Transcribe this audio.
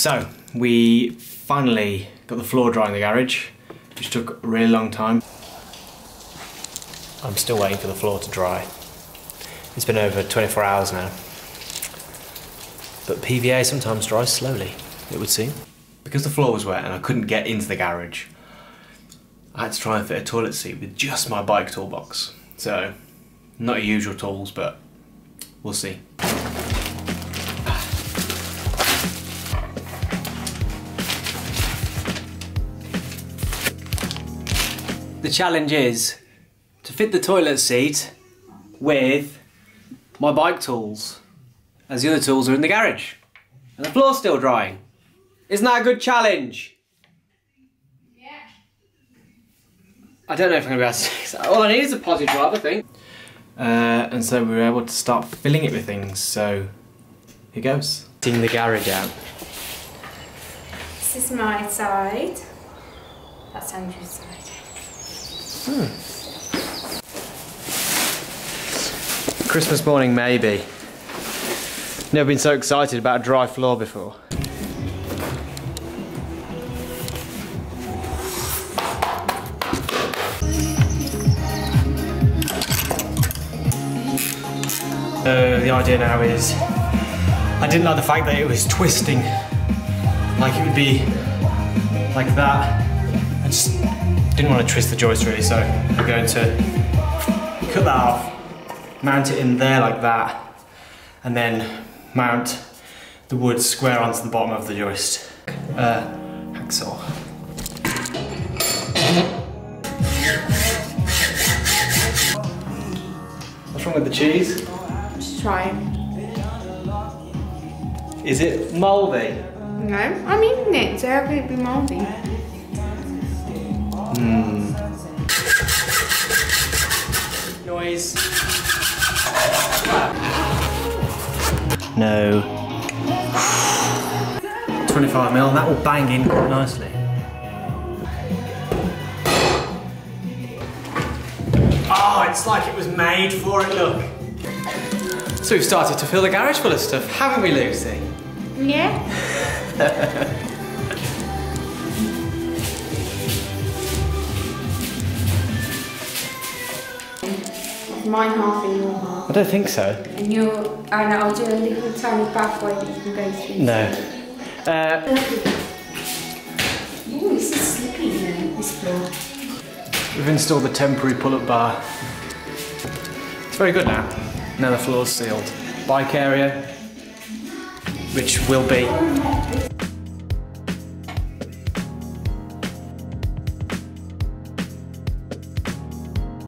So, we finally got the floor dry in the garage, which took a really long time. I'm still waiting for the floor to dry. It's been over 24 hours now. But PVA sometimes dries slowly, it would seem. Because the floor was wet and I couldn't get into the garage, I had to try and fit a toilet seat with just my bike toolbox. So, not your usual tools, but we'll see. The challenge is to fit the toilet seat with my bike tools, as the other tools are in the garage. And the floor's still drying. Isn't that a good challenge? Yeah. I don't know if I'm gonna be able to. All I need is a positive drive, I think. Uh, and so we were able to start filling it with things. So here goes. Taking the garage out. This is my side. That's Andrew's side. Christmas morning, maybe. Never been so excited about a dry floor before. Uh, the idea now is I didn't like the fact that it was twisting like it would be like that. I just didn't want to twist the joist really, so I'm going to cut that off, mount it in there like that, and then mount the wood square onto the bottom of the joist. Uh, hacksaw. What's wrong with the cheese? Just try. Is it mouldy? No, I'm eating it, so how could it be mouldy? Noise. No. 25 mil, and that will bang in quite nicely. Oh, it's like it was made for it, look. So we've started to fill the garage full of stuff, haven't we, Lucy? Yeah. Mine half and your half. I don't think so. And you and I'll do a little tiny pathway that you can go through. No. Uh, Ooh, this is slippy here, this floor. We've installed the temporary pull-up bar. It's very good now. Now the floor's sealed. Bike area, which will be